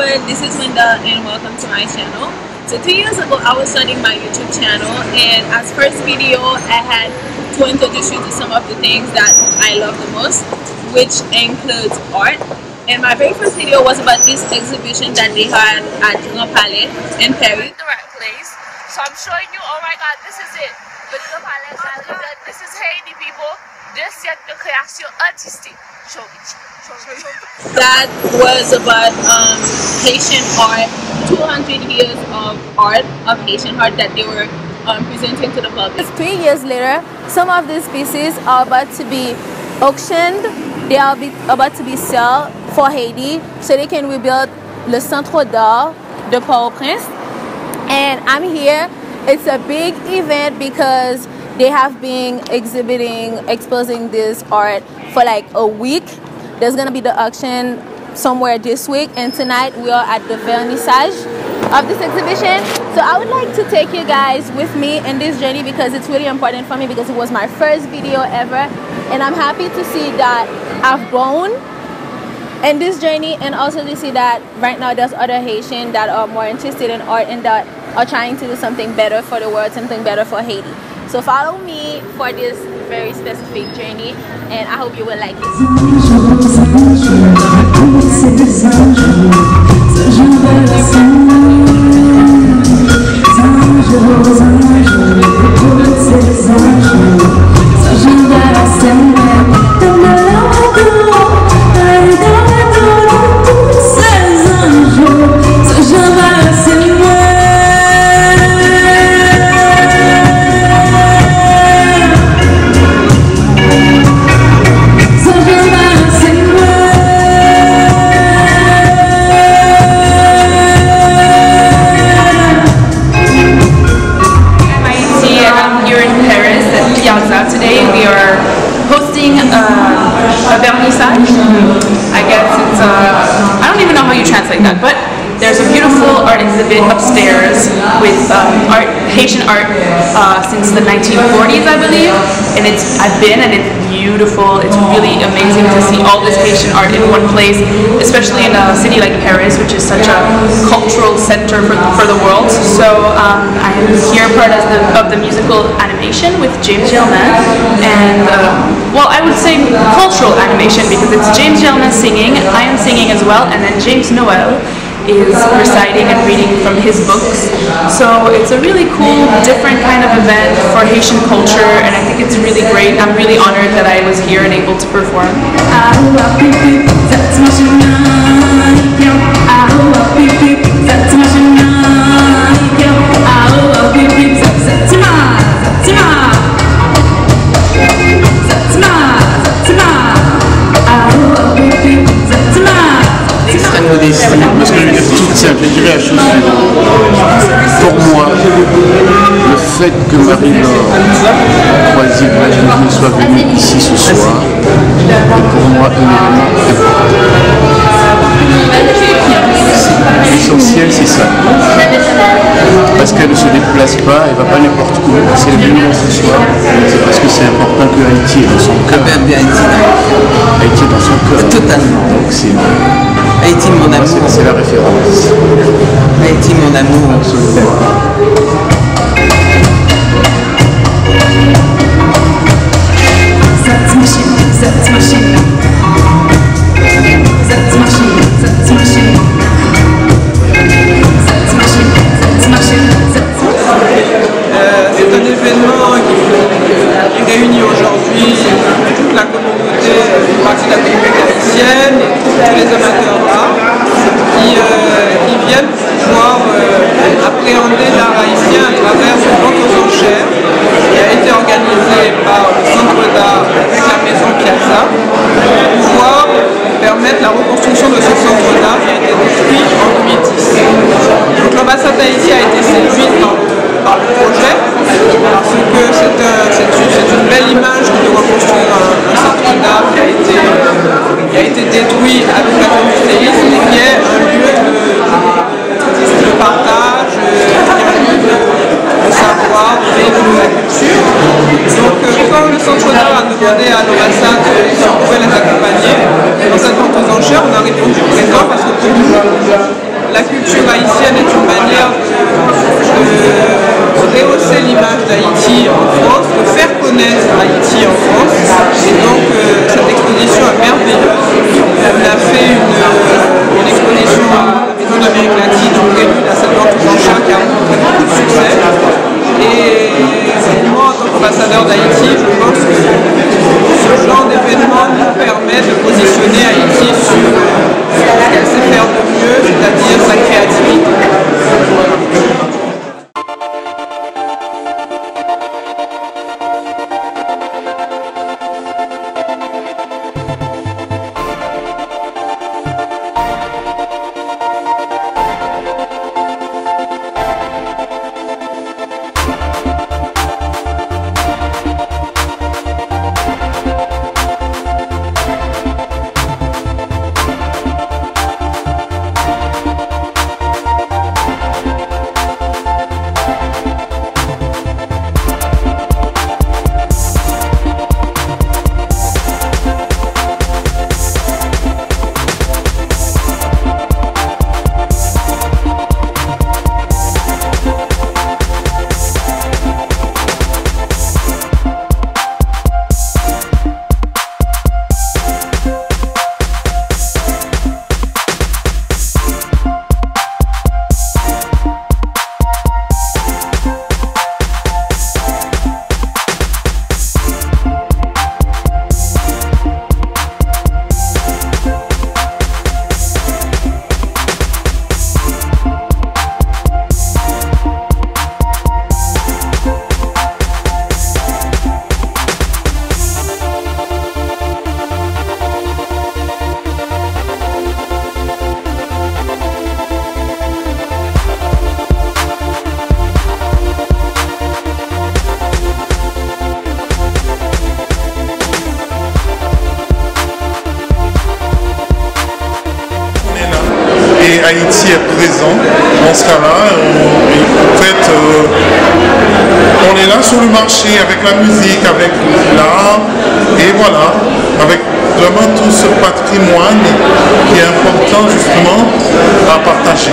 everyone, this is Linda and welcome to my channel. So two years ago I was starting my YouTube channel and as first video I had to introduce you to some of the things that I love the most which includes art and my very first video was about this exhibition that they had at Grand Palais in Paris. The right place. So I'm showing you, oh my god, this is it. The Grand Palais, this is Haiti people. This is the création artistique. Show me. That was about um, Haitian art, 200 years of art, of Haitian art that they were um, presenting to the public. Three years later, some of these pieces are about to be auctioned. They are be, about to be sold for Haiti so they can rebuild Le Centre d'Art de Port-au-Prince. And I'm here. It's a big event because they have been exhibiting, exposing this art for like a week. There's gonna be the auction somewhere this week, and tonight we are at the vernissage of this exhibition. So I would like to take you guys with me in this journey because it's really important for me because it was my first video ever, and I'm happy to see that I've grown in this journey and also to see that right now there's other Haitian that are more interested in art and that are trying to do something better for the world, something better for Haiti. So follow me for this very specific journey and I hope you will like I'm Today. We are hosting uh, a vernissage. I guess it's uh, I don't even know how you translate that, but there's a beautiful art exhibit upstairs with um, art, Haitian art uh, since the 1940s, I believe. And it's I've been and it's beautiful. It's really amazing to see all this Haitian art in one place, especially in a city like Paris, which is such a cultural center for, for the world. So um, I am here part of the, of the musical animation with James Germain, and uh, well, I would say cultural animation because it's James Germain singing, I am singing as well, and then James Noel is reciting and reading from his books. So it's a really cool, different kind of event for Haitian culture, and I think it's really great. I'm really honored that I was here and able to perform. extrêmement Marie-Laure Croisier-Blaise soit venue ici ce soir est pour moi un événement important. L'essentiel, c'est ça. Parce qu'elle ne se déplace pas, elle ne va pas n'importe où. Si elle est venue ce soir, c'est parce que c'est important que Haïti est dans son cœur. Haïti, est dans son cœur. Totalement. Donc c'est Haïti, mon amour. c'est la référence. Haïti, mon amour. Euh, travers une vente aux qui a été organisée par le Centre d'art avec la maison Piazza pour pouvoir permettre la reconstruction de ce centre d'art qui a été détruit en 2010. Donc l'ambassade d'Haïti a été séduite par le, projet parce que c'est une belle image prévu la saison prochain qui a beaucoup de succès. Et moi, en tant qu'ambassadeur d'Haïti, Haïti est présent dans ce cas-là. En fait, euh, on est là sur le marché avec la musique, avec l'art, et voilà, avec vraiment tout ce patrimoine qui est important justement à partager.